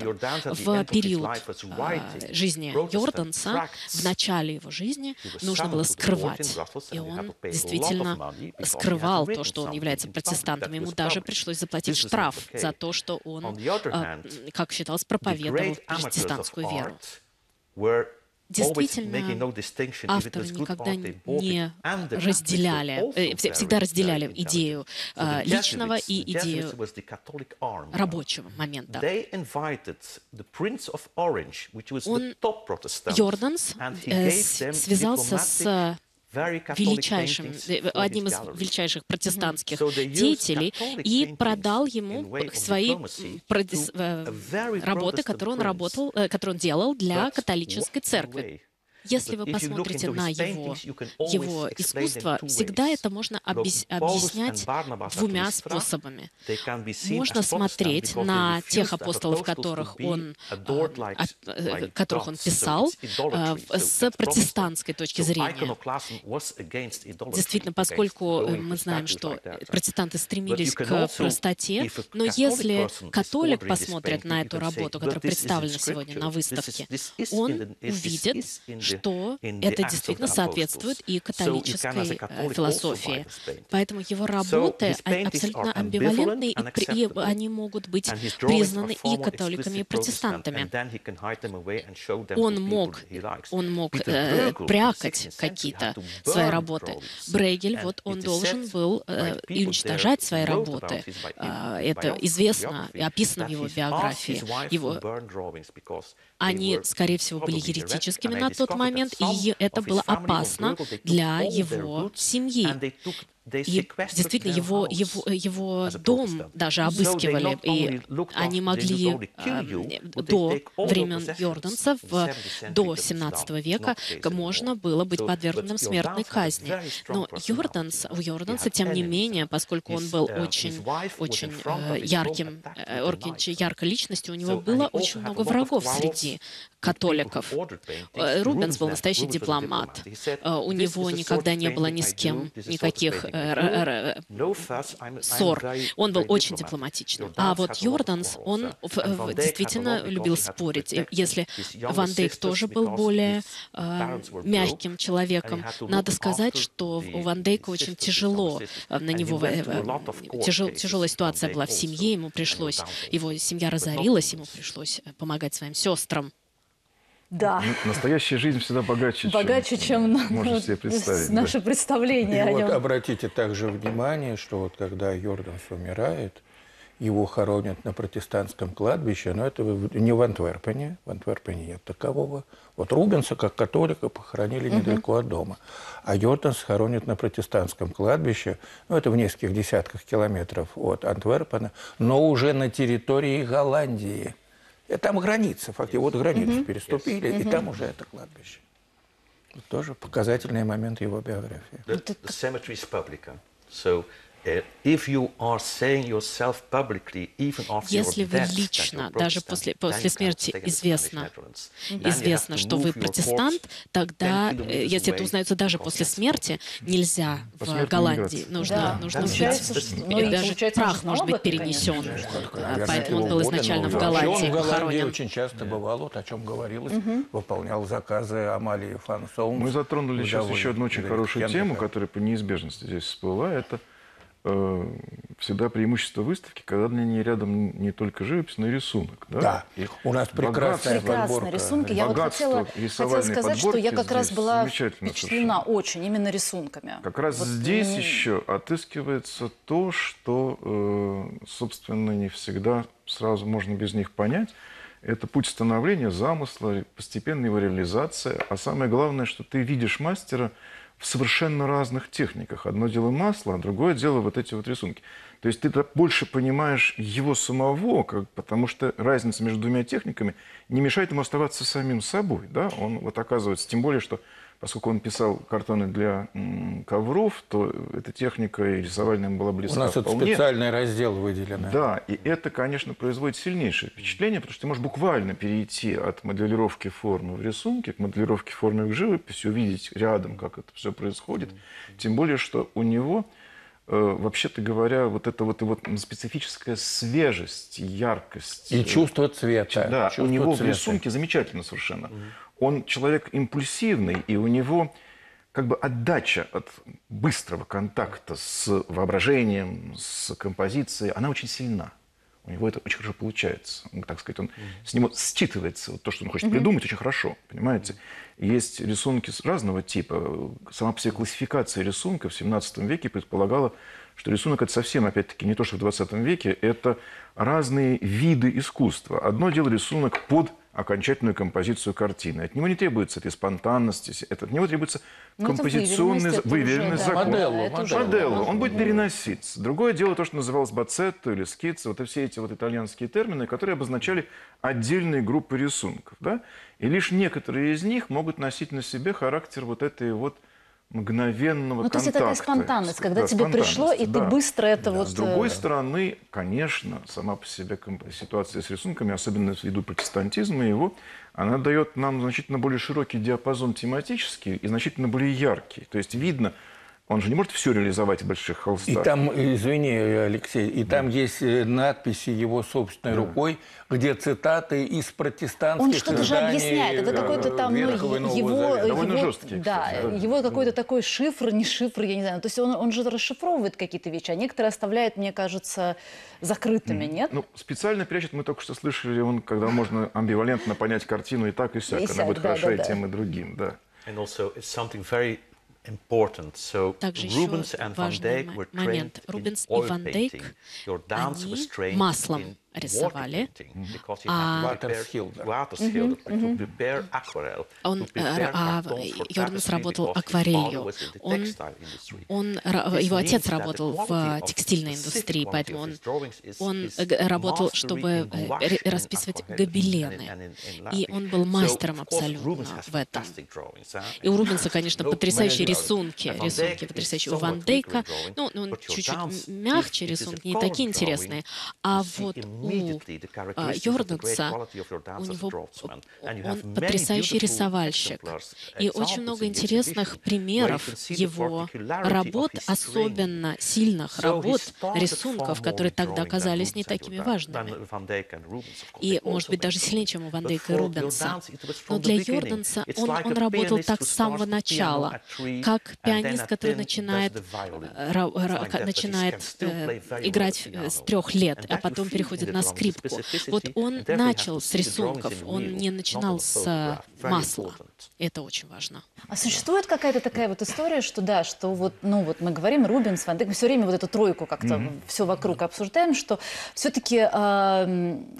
В период э, жизни Йорданса, в начале его жизни, нужно было скрывать. И он действительно скрывал то, что он является протестантом. That Ему даже пришлось заплатить штраф за то, что он, а, как считалось, проповедовал протестантскую веру. Действительно, авторы никогда не разделяли, э, всегда разделяли идею а, личного и идею рабочего момента. Он, Йорданс, э, связался с величайшим, э, одним из величайших протестантских they used деятелей и продал ему свои э, работы, которые он работал, э, которые он делал для католической церкви. Если вы посмотрите на его, его искусство, всегда это можно объяснять двумя способами. Можно смотреть на тех апостолов, которых он, э, э, которых он писал, э, с протестантской точки зрения. Действительно, поскольку э, мы знаем, что протестанты стремились к простоте, но если католик посмотрит на эту работу, "But которая представлена сегодня на выставке, он увидит, что это действительно соответствует и католической э, философии. Поэтому его работы а- абсолютно амбивалентны, и, они могут быть признаны и католиками, и протестантами. Он мог, он мог э, Bruegel in the прятать 16th century какие-то свои работы. Брейгель, вот он должен был э, уничтожать свои работы. А, Это известно и описано в его биографии. Его они, скорее всего, были еретическими на тот момент, и это было опасно для его семьи. И действительно, его, его, его дом даже обыскивали, и они могли э, до времен possessions. Йорданса, In в, 70th century до that was 17 done. века, можно было быть подвергнутым смертной казни. Но. Йорданс, у Йорданса, тем не менее, поскольку он был uh, очень, очень э, ярким, э, очень яркой личностью, у него было очень много врагов среди католиков. Э, Рубенс был настоящий дипломат. Э, У "This него никогда не было ни с кем никаких э, ссор. Он был очень дипломатичным. А вот Йорданс, он uh, действительно любил спорить. Если Ван Дейк тоже был более э, мягким человеком, надо сказать, что у Ван Дейка очень тяжело э, на него э, э, тяжел- тяжелая ситуация была в семье, ему пришлось, его семья разорилась, ему пришлось э, помогать своим сестрам. Да. Настоящая жизнь всегда богаче, Богаче, чем, можно ну, себе <laughs> представить. да. наше представление И о вот нем. обратите также внимание, что вот когда Йорданс умирает, его хоронят на протестантском кладбище, но это не в Антверпене, в Антверпене нет такового. Вот Рубенса, как католика, похоронили недалеко от дома. А Йорданс хоронят на протестантском кладбище, ну это в нескольких десятках километров от Антверпена, но уже на территории Голландии. И там граница, фактически, вот границу переступили, и там уже это кладбище. Тоже показательный момент его биографии. The, the cemetery is public. So if you are saying yourself publicly, even after Если your вы лично, даже Protestant, после, then после смерти известно, известно, что вы протестант, тогда, 10 kilometers если это узнается даже после смерти, нельзя в Голландии. Нужно, Да, нужно и ну даже прах же может быть конечно перенесен. Поэтому он был изначально но в Голландии Он в Голландии похоронен. очень часто бывал, вот о чем говорилось, выполнял заказы Амалии Фан Соумс. Мы затронули сейчас еще одну очень хорошую тему, которая по неизбежности здесь всплыла. Это всегда преимущество выставки, когда на ней рядом не только живопись, но и рисунок. Да, Да, И у нас прекрасная подборка. рисунки. Я вот Богатство хотела, хотела рисовальной сказать, что я как раз была впечатлена совершенно. очень именно рисунками. Как раз Вот здесь мне- еще отыскивается то, что, э, собственно, не всегда сразу можно без них понять. Это путь становления замысла, постепенная его реализация. А самое главное, что ты видишь мастера в совершенно разных техниках. Одно дело масло, а другое дело вот эти вот рисунки. То есть ты больше понимаешь его самого, как, потому что разница между двумя техниками не мешает ему оставаться самим собой. Да? Он вот оказывается, тем более, что поскольку он писал картоны для ковров, то эта техника и рисовальная была У близка нас тут вполне. специальный раздел выделен. Да, и это, конечно, производит сильнейшее впечатление, потому что ты можешь буквально перейти от моделировки формы в рисунке к моделировке формы в живописи, увидеть рядом, как это все происходит. Тем более, что у него, э, вообще-то говоря, вот эта вот его специфическая свежесть, яркость. И э, чувство цвета. да, чувство у него в цвета. рисунке замечательно совершенно. Он человек импульсивный, и у него как бы отдача от быстрого контакта с воображением, с композицией, она очень сильна. У него это очень хорошо получается. Он, так сказать, он, с него считывается вот то, что он хочет придумать, очень хорошо, понимаете? Есть рисунки разного типа. Сама по себе классификация рисунка в 17 веке предполагала, что рисунок это совсем, опять-таки, не то, что в 20 веке, это разные виды искусства. Одно дело рисунок под окончательную композицию картины. От него не требуется этой спонтанности, это, от него требуется Ну, это композиционный, выверенность, это выверенный уже, да. закон. Моделлу, это уже- Моделлу. Он будет переноситься. Другое дело то, что называлось бацетто или скидца. Вот и все эти вот итальянские термины, которые обозначали отдельные группы рисунков. Да? И лишь некоторые из них могут носить на себе характер вот этой вот мгновенного Ну, то есть контакта. это такая спонтанность, когда Да, тебе пришло, и спонтанность, ты да. быстро это Да. вот... С другой э, стороны, конечно, сама по себе ситуация с рисунками, особенно ввиду протестантизма его, она дает нам значительно более широкий диапазон тематический и значительно более яркий. То есть видно, он же не может все реализовать в больших И холстах. там, извини, Алексей, и там есть э, надписи его собственной рукой, где цитаты из протестантских Он что-то же объясняет. Это э, какой-то там, ну, и его, Завета. Довольно его- жесткий, да, кстати, да. его какой-то такой шифр, не шифр, я не знаю. То есть он, он же расшифровывает какие-то вещи, а некоторые оставляет, мне кажется, закрытыми, нет? Ну, специально прячет, мы только что слышали, он, когда можно амбивалентно понять картину и так, и сяк. И Она сяк, будет да, хороша да, и да. тем, и другим, да. And also, it's something very important. So Также Rubens еще and Van важный Dyck мо- were момент. trained Рубенс in и oil Ван Дейк, painting. Your dance was они trained маслом in рисовали, а- Он, э, а, Йорданс работал акварелью. Он-. Он, его отец работал в э, текстильной индустрии, поэтому он, он э, работал, чтобы э, расписывать гобелены. И он был мастером абсолютно в этом. И у Рубенса, конечно, потрясающие рисунки. Рисунки потрясающие. У Ван Дейка, ну, ну, он чуть-чуть мягче рисунки, не такие интересные. А вот а, Йорданса, у него он потрясающий рисовальщик. И очень много интересных примеров его работ, особенно сильных работ, рисунков, которые тогда казались не такими важными. И, может быть, даже сильнее, чем у Ван Дейка и Рубенса. Но для. Йорданса он, он работал так с самого начала, как пианист, который 10 начинает, э, начинает э, играть э, с трех лет, а потом переходит the на скрипку. Вот он начал с рисунков, он не начинал с. Very масла. Это очень важно. А существует какая-то такая вот история, что да, что вот, ну вот мы говорим Рубинс, Ван Дейк, мы все время вот эту тройку как-то все вокруг обсуждаем, что все-таки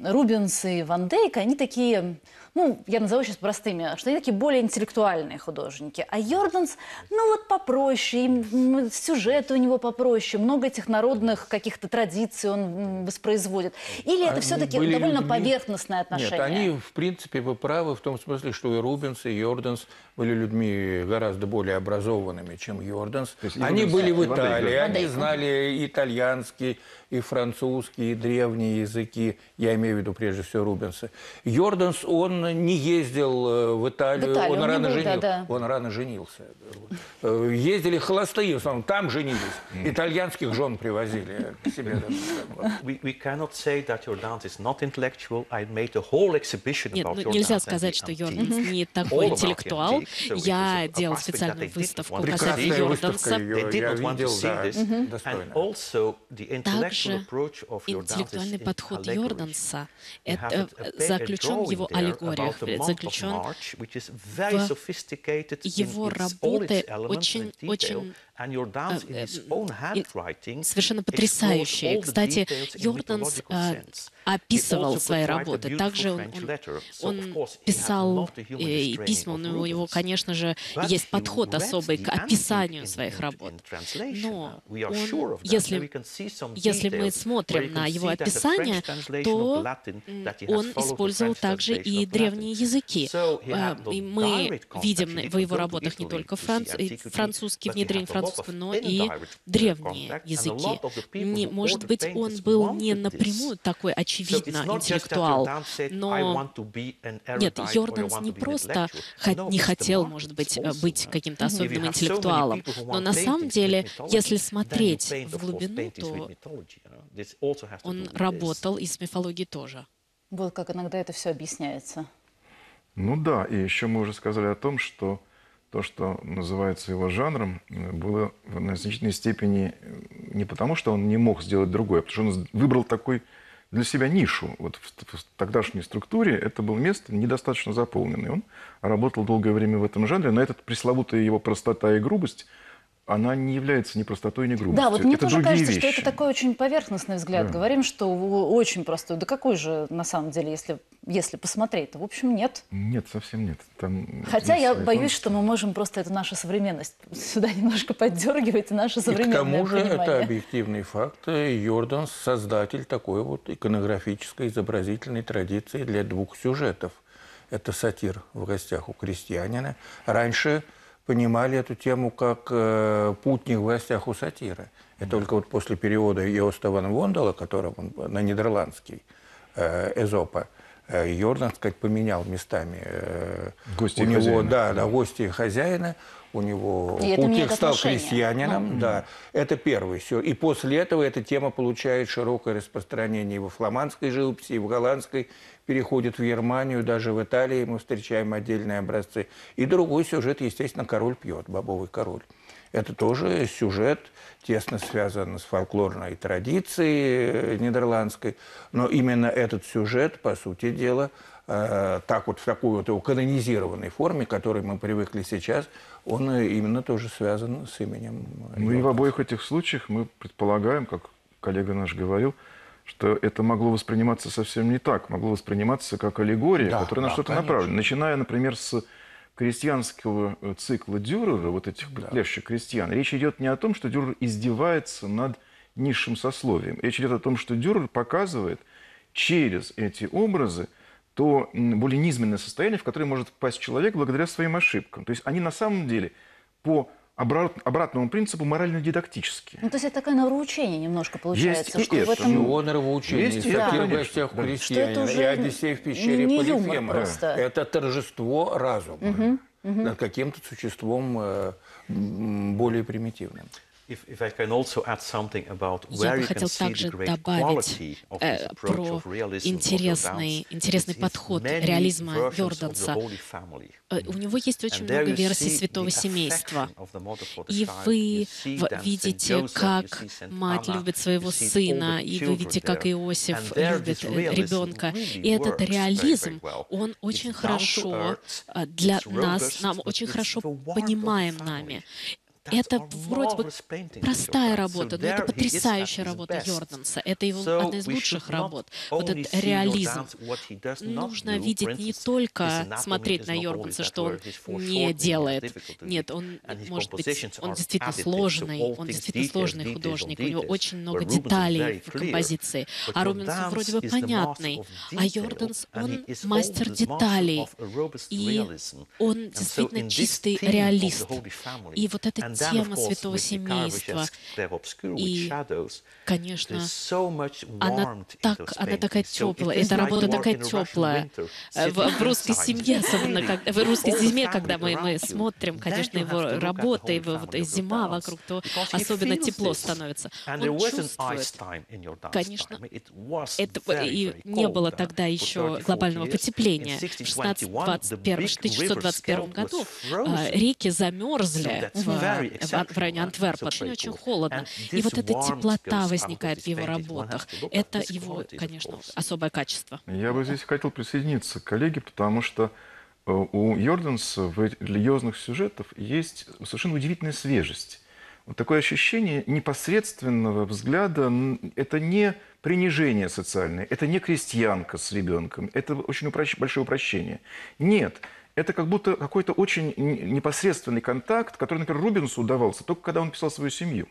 Рубинс и Ван Дейк, они такие, ну, я назову сейчас простыми, что они такие более интеллектуальные художники. А Йорданс, ну вот попроще, им, сюжет у него попроще, много этих народных каких-то традиций он воспроизводит. Или это Они все-таки довольно людьми- поверхностное отношение? Нет, они, в принципе, вы правы в том смысле, что и Рубенс, и Йорданс были людьми гораздо более образованными, чем Йорданс. Они были в Италии, да. Они знали итальянский, и французский, и древние языки. Я имею в виду прежде всего Рубенса. Йорданс, он не ездил э, в Италию, В Италию он, он рано был, да, женился. да. Он рано женился. Э, Ездили холостые, в основном, там женились. Итальянских жен привозили к себе. We, we cannot say that your dance is not intellectual. I made a whole exhibition Нет, about ну your нельзя сказать, что. Йорданс не такой интеллектуал. Я делал специальную выставку see. Прекрасная Йорданса. Также интеллектуальный подход. Йорданса это заключен в его аллегориях, about the month of заключен March, which is very в его работы its elements очень- and detail. очень, And your dance in э, his own и handwriting совершенно потрясающие. Кстати, Йорданс э, описывал свои работы. Также он, он- он писал э, и письма. У него. Конечно же, есть подход особый к описанию своих работ. Но он, если, если мы смотрим на его описание, то он использовал также и древние языки. А, И мы видим в его работах не только франц- французский, внедрение французского, но и древние языки. Не, может быть, он был не напрямую такой очевидно интеллектуал, но нет, Йорданс не просто не the хотел, может быть, also, быть каким-то особенным интеллектуалом. Но на самом деле, если смотреть в глубину, то он работал и с мифологией тоже. Вот как иногда это все объясняется. Ну да, и еще мы уже сказали о том, что то, что называется его жанром, э, было в значительной степени э, не потому, что он не мог сделать другое, а потому что он выбрал такой для себя нишу. Вот в, тогдашней структуре это было место недостаточно заполненное. Он работал долгое время в этом жанре, но этот пресловутая его простота и грубость – она не является ни простотой, ни грубостью. Да, вот мне это тоже кажется, вещи. что это такой очень поверхностный взгляд. Да. Говорим, что очень простой. Да какой же, на самом деле, если, если посмотреть-то? В общем, нет. Нет, совсем нет. Там Хотя я свои боюсь, что мы можем просто это наша современность сюда <laughs> немножко поддергивать, и наше И к тому же это понимание. объективный факт. Йорданс – создатель такой вот иконографической изобразительной традиции для двух сюжетов. Это сатир в гостях у крестьянина. Раньше понимали эту тему как э, путник в гостях у сатира. И только вот после перевода Йоста ван Вондала, которым он на нидерландский, э, Эзопа, э, Йордан, так сказать, поменял местами. э, Гости у него, хозяина. да, да, гости и хозяина. У него И меняет стал отношение. крестьянином, да. Это первый. Все. И после этого эта тема получает широкое распространение и во фламандской живописи, и в голландской, переходит в Германию, даже в Италии мы встречаем отдельные образцы. И другой сюжет, естественно, «Король пьет», «Бобовый король». Это тоже сюжет, тесно связан с фольклорной традицией э, нидерландской, но именно этот сюжет, по сути дела, э, так вот в такой вот его канонизированной форме, к которой мы привыкли сейчас, он э, именно тоже связан с именем. Ну и в обоих этих случаях мы предполагаем, как коллега наш говорил, что это могло восприниматься совсем не так. Могло восприниматься как аллегория, Да, которая на да, что-то направлена. Начиная, например, с крестьянского э, цикла Дюрера, вот этих плящих крестьян, речь идет не о том, что Дюрер издевается над низшим сословием. Речь идет о том, что Дюрер показывает через эти образы то более низменное состояние, в которое может впасть человек благодаря своим ошибкам. То есть они на самом деле по обрат- обратному принципу морально-дидактические. Ну, то есть это такое нравоучение немножко получается. и что в это, этом... Ну, он нравоучение, Есть и это, в гостях у да. крестьянина, Что это и уже Одиссей в пещере не юмор Полифема. просто. Это торжество разума над каким-то существом э, более примитивным. Я бы хотел также добавить э, про интересный, интересный подход реализма Йорданса. Э, У него есть очень много версий святого семейства. И вы видите, как мать любит своего сына, и вы видите, как. Иосиф любит э, ребенка. И этот реализм, он очень хорошо э, для нас, нам очень хорошо понимаем нами. Это вроде бы простая работа, но это потрясающая работа. Йорданса. Это его одна из лучших работ. Вот этот реализм. Нужно видеть не только смотреть на Йорданса, что он не делает. Нет, он, может быть, он действительно сложный, он действительно сложный художник, у него очень много деталей в композиции. А Jordaan's вроде бы понятный, а Йорданс, он мастер деталей, и он действительно чистый реалист. И вот эта тема святого семейства, и, конечно, она, так, она такая теплая, эта работа такая теплая. Э, В, в русской семье, особенно когда в русской семье, когда мы, мы смотрим, конечно, его работы, Holy вот зима вокруг, то особенно тепло становится. Он чувствует. Конечно, Это и не было тогда еще 30, глобального 40 years. потепления. В 1621, the 1621, big 1621 river году а, реки замерзли в, в, районе Антверпа. so Очень very очень cool. холодно. И вот эта теплота возникает в его работах. Это его, конечно, особое качество. Я бы здесь хотел присоединиться к коллеге, потому что э, у Йорданса в религиозных сюжетах есть совершенно удивительная свежесть. Вот такое ощущение непосредственного взгляда, это не принижение социальное, это не крестьянка с ребенком, это очень упрощ- большое упрощение. Нет, это как будто какой-то очень непосредственный контакт, который, например, Рубенсу удавался только когда он писал свою семью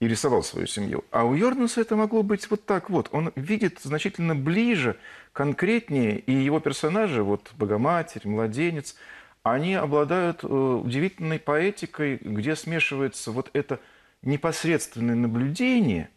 и рисовал свою семью. А у Йорданса это могло быть вот так вот. Он видит значительно ближе, конкретнее, и его персонажи, вот Богоматерь, Младенец, они обладают э, удивительной поэтикой, где смешивается вот это непосредственное наблюдение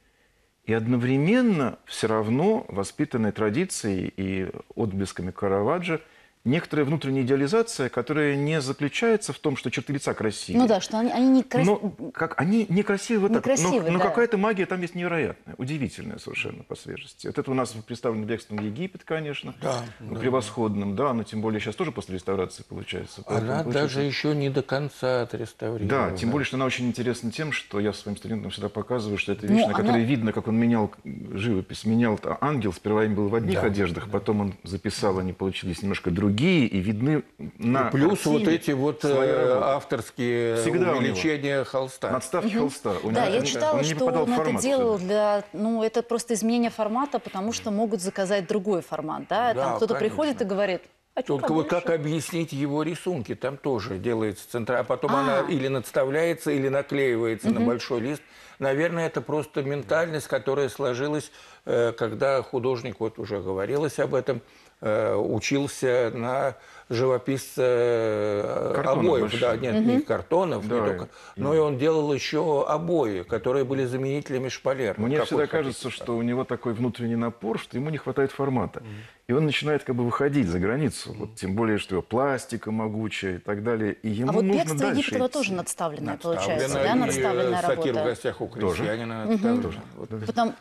и одновременно все равно воспитанной традицией и отблесками Караваджо некоторая внутренняя идеализация, которая не заключается в том, что черты лица красивые. Ну да, что они, они не красивые. Как, они некрасивые, вот так, но, да. но какая-то магия там есть невероятная, удивительная совершенно по свежести. Вот это у нас представлен бегством Египет, конечно, да, ну, да. превосходным, да, но тем более сейчас тоже после реставрации получается. Она получается... даже еще не до конца отреставрирована. Да, тем более, что она очень интересна тем, что я своим студентам всегда показываю, что это ну, вещь, ну, на которой она... видно, как он менял живопись, менял ангел, сперва им был в одних да, одеждах, да. потом он записал, они получились немножко другие другие и видны на и Плюс картине. вот эти вот э, авторские Всегда увеличения холста. Надставки угу. холста. У да, я читала, он что он формат, это делал для... Ну, это просто изменение формата, потому что могут заказать другой формат. Да? да Там кто-то приходит и говорит, а Только вот как объяснить его рисунки? Там тоже делается центра, а потом а -а -а. она или надставляется, или наклеивается угу. на большой лист. Наверное, это просто ментальность, которая сложилась, э, когда художник, вот уже говорилось об этом, Э, учился на живописца э, обоев. Да, нет, угу. не картонов, да, не только, и... но и он делал еще обои, которые были заменителями шпалер. Мне всегда кажется, что у него такой внутренний напор, что ему не хватает формата. Угу. И он начинает как бы выходить за границу. Вот, тем более, что его пластика могучая и так далее. И ему а вот нужно бегство Египта тоже надставленное, получается, да? Надставленная работа. Сатир в гостях у крестьянина. Тоже. Тоже. Вот. Потом...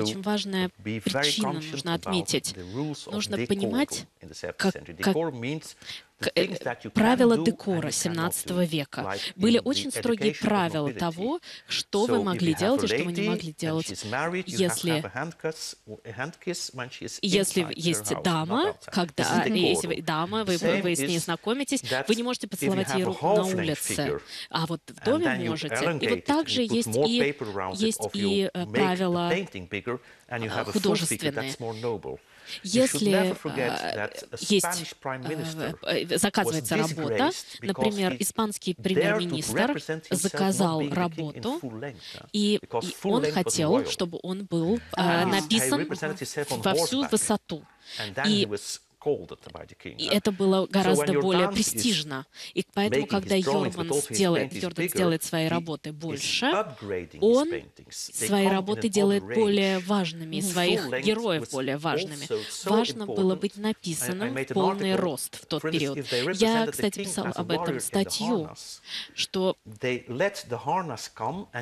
Очень важная причина нужно отметить. Нужно понимать, понимать, как, как э, правила декора 17 века. Были очень строгие правила того, что вы могли делать и что вы не могли делать. Если, если есть дама, когда если дама, вы, вы с ней знакомитесь, вы не можете поцеловать ее руку на улице, а вот в доме можете. И вот также есть и, есть и э, правила э, художественные. Если э, есть, э, э, заказывается работа, например, испанский премьер-министр заказал работу, и, он хотел, чтобы он был написан во всю высоту. И и это было гораздо более престижно. И поэтому, когда Йорман сделает, Йордан сделает свои работы больше, он свои работы делает более важными, своих героев более важными. Важно было быть написанным в полный рост в тот период. Я, кстати, писал об этом статью, что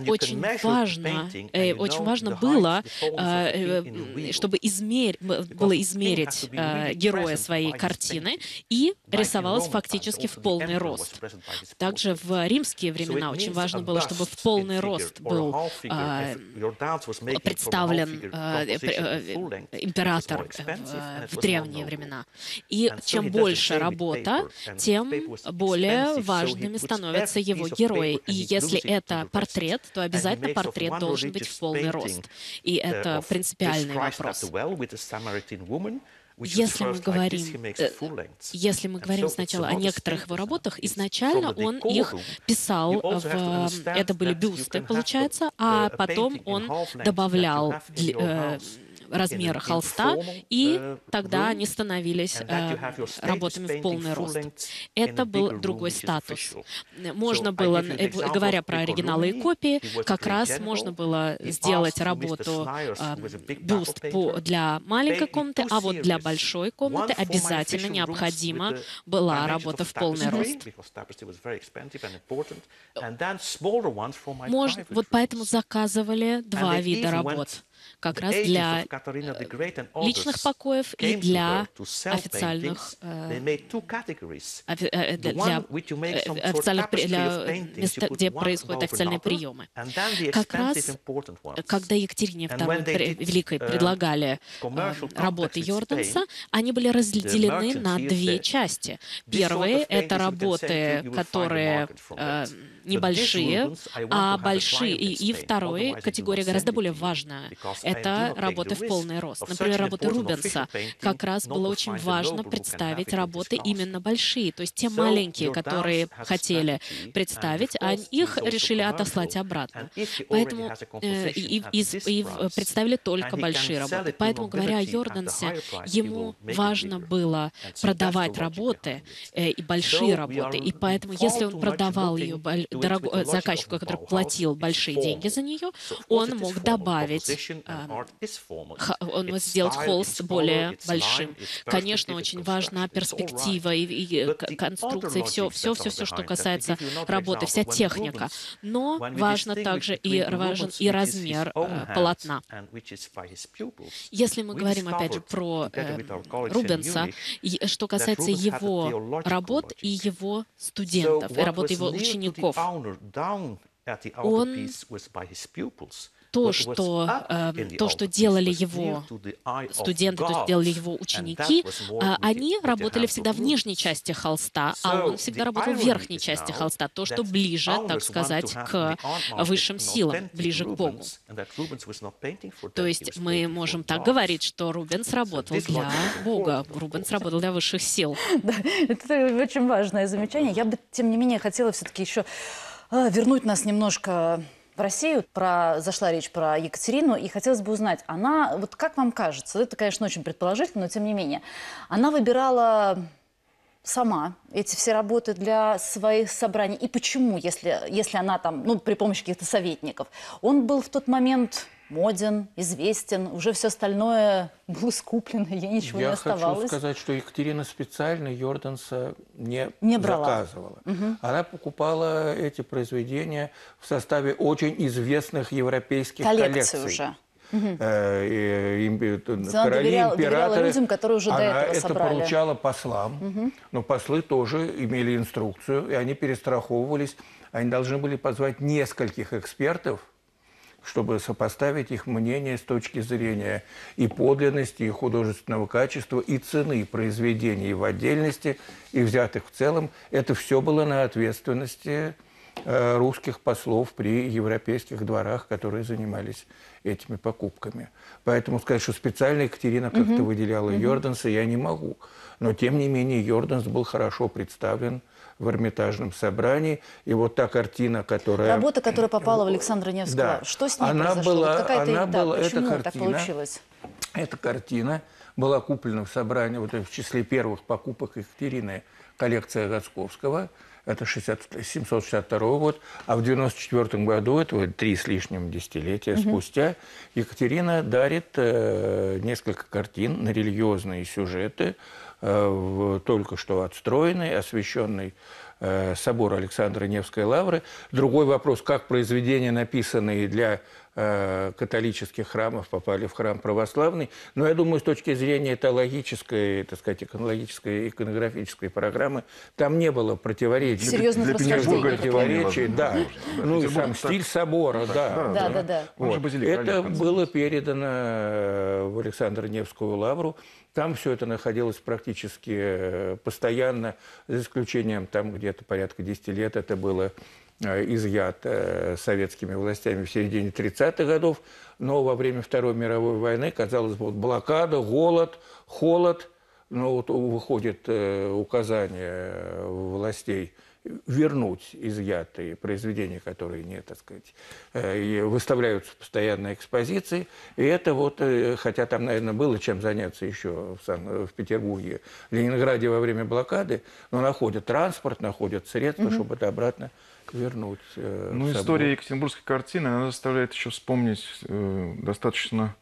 очень важно, э, очень важно было, э, э, чтобы измер... было измерить героя героя своей картины и рисовалась фактически в полный рост. Также в римские времена очень важно было, чтобы в полный рост был представлен император в древние времена. И чем больше работа, тем более важными становятся его герои. И если это портрет, то обязательно портрет должен быть в полный рост. И это принципиальный вопрос. Если мы говорим, э, если мы говорим сначала о некоторых его работах, изначально он их писал, в, это были бюсты, получается, а потом он добавлял э, размера холста, и тогда они становились э, работами в полный рост. Это был другой статус. Э, можно было, говоря про оригиналы и копии, как раз можно было сделать работу э, бюст для маленькой комнаты, а вот для большой комнаты обязательно необходима была работа в полный рост. Можно, вот поэтому заказывали два вида работ как раз для личных покоев и для официальных, э, э, для, э, официальных для мест, где происходят официальные приемы. Как раз, когда Екатерине II Великой предлагали работы Йорданса, они были разделены на две части. Первые — это работы, которые небольшие, а большие. И, и второй категория гораздо более важная это работы в полный рост. Например, работы Рубенса. Как раз было очень важно представить работы именно большие, то есть те маленькие, которые хотели представить, а их решили отослать обратно. Поэтому э, и, и, и представили только большие работы. Поэтому, говоря о Йордансе, ему важно было продавать работы э, и большие работы. И поэтому, если он продавал ее дорого, заказчику, который платил большие деньги за нее, он мог добавить when техника. Rubens- Но when we важно distinguish также и, between важен Rubens, и which is his размер own э, hands, полотна. and which is by his pupils, Если мы говорим, опять же, про э, Рубенса, и что касается его работ и его студентов, и работы его учеников. Он pupils. то, что, э, то, что делали его студенты, то, что делали его ученики, the- они работали всегда в нижней части холста, а он всегда работал в верхней части холста, то, что ближе, так сказать, к высшим силам, ближе к Богу. То есть мы можем так говорить, что Рубенс работал для Бога, Рубенс работал для высших сил. Да, это очень важное замечание. Я бы, тем не менее, хотела все-таки еще а, вернуть нас немножко в Россию. Про, зашла речь про Екатерину, и хотелось бы узнать, она, вот как вам кажется, это, конечно, очень предположительно, но тем не менее, она выбирала сама эти все работы для своих собраний? И почему, если, если она там, ну, при помощи каких-то советников? Он был в тот момент моден, известен, уже все остальное было скуплено, ей ничего Я не хочу оставалось. сказать, что Екатерина специально Йорданса не, Не брала. заказывала. Она покупала эти произведения в составе очень известных европейских Коллекции коллекций. уже. Э, Она короли, доверяла- доверяла императоры, людям, которые уже до она этого это собрали. поручала послам, но послы тоже имели инструкцию, и они перестраховывались. Они должны были позвать нескольких экспертов, чтобы сопоставить их мнение с точки зрения и подлинности, и художественного качества, и цены произведений в отдельности, и взятых в целом. Это все было на ответственности э, русских послов при европейских дворах, которые занимались этими покупками. Поэтому сказать, что специально Екатерина как-то выделяла Йорданса, я не могу. Но, тем не менее, Йорданс был хорошо представлен в Эрмитажном собрании. И вот та картина, которая... Работа, которая попала в Александра Невского, Да. что с ней Она произошло? была- Вот какая-то она была- эта почему так картина- получилось? Эта картина была куплена в собрании, вот в числе первых покупок Екатерины, коллекция Гацковского. Это 60, 762 год. А в 94 году, это три с лишним десятилетия спустя, Екатерина дарит э, несколько картин на религиозные сюжеты э, в только что отстроенный, освященный э, собор Александра Невской лавры. Другой вопрос, как произведения, написанные для э, католических храмов, попали в храм православный. Но я думаю, с точки зрения этологической, так сказать, иконологической, иконографической программы, там не было противоречий. Серьезных Противоречий, да. Ну и сам стиль собора, да. Да, да, да. Это было передано э, в Александро-Невскую лавру. Там все это находилось практически э, постоянно, за исключением там где-то порядка 10 лет это было э, изъято э, советскими властями в середине 30-х годов. Но во время Второй мировой войны, казалось бы, вот блокада, голод, холод, но вот выходит э, указание властей вернуть изъятые произведения, которые не, так сказать, выставляются в постоянной экспозиции. И это вот, хотя там, наверное, было чем заняться еще в, Сан- в Петербурге, в Ленинграде во время блокады, но находят транспорт, находят средства, чтобы это обратно вернуть. э, Ну, история Екатеринбургской картины, она заставляет еще вспомнить э, достаточно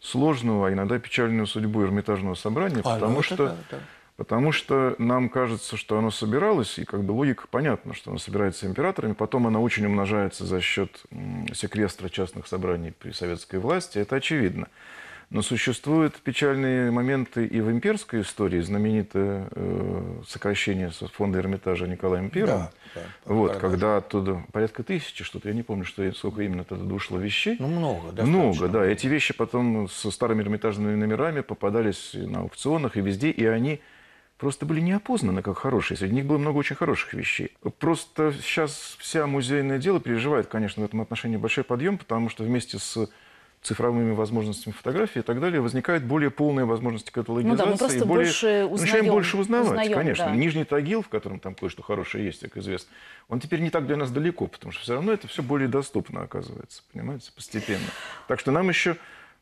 сложную, а иногда печальную судьбу Эрмитажного собрания, А, ну потому, это что, да, да. потому что нам кажется, что оно собиралось, и как бы логика понятна, что оно собирается императорами, потом оно очень умножается за счет секвестра частных собраний при советской власти, это очевидно. Но существуют печальные моменты и в имперской истории, знаменитое э, сокращение со фонда Эрмитажа Николаем Первым. Да, да, вот, когда оттуда порядка тысячи что-то, я не помню, что, сколько именно тогда ушло вещей. Ну, много, достаточно Много, да. Эти вещи потом со старыми эрмитажными номерами попадались на аукционах и везде, и они просто были неопознаны как хорошие. Среди них было много очень хороших вещей. Просто сейчас вся музейное дело переживает, конечно, в этом отношении большой подъем, потому что вместе с цифровыми возможностями фотографии и так далее, возникают более полные возможности каталогизации. Ну да, мы просто и более... больше мы начинаем узнаем, больше узнавать, узнаем, конечно. да. Нижний Тагил, в котором там кое-что хорошее есть, как известно, он теперь не так для нас далеко, потому что все равно это все более доступно оказывается, понимаете, постепенно. Так что нам еще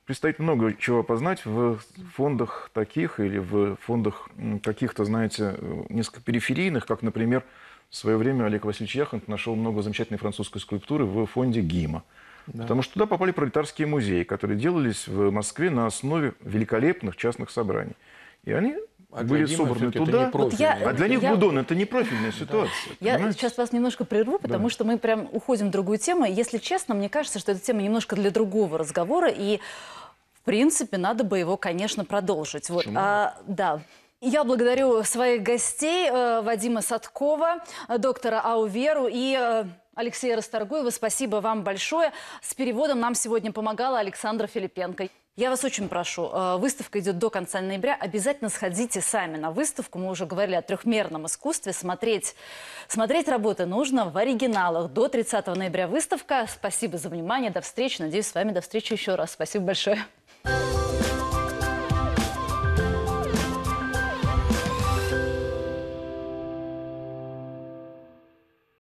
предстоит много чего познать в фондах таких или в фондах каких-то, знаете, несколько периферийных, как, например, в свое время Олег Васильевич Яхонт нашел много замечательной французской скульптуры в фонде ГИМа. Потому что туда попали пролетарские музеи, которые делались в Москве на основе великолепных частных собраний. И они А были собраны туда. Вот а для них я- Будон это не профильная ситуация. Я понимаете? сейчас вас немножко прерву, потому что мы прям уходим в другую тему. Если честно, мне кажется, что эта тема немножко для другого разговора. И, в принципе, надо бы его, конечно, продолжить. Вот, а, да. Я благодарю своих гостей, э, Вадима Садкова, э, доктора Ауверу и э, Алексея Расторгуева. Спасибо вам большое. С переводом нам сегодня помогала Александра Филипенко. Я вас очень прошу, э, выставка идет до конца ноября. Обязательно сходите сами на выставку. Мы уже говорили о трехмерном искусстве. Смотреть, смотреть работы нужно в оригиналах. До 30 ноября выставка. Спасибо за внимание. До встречи. Надеюсь, с вами до встречи еще раз. Спасибо большое.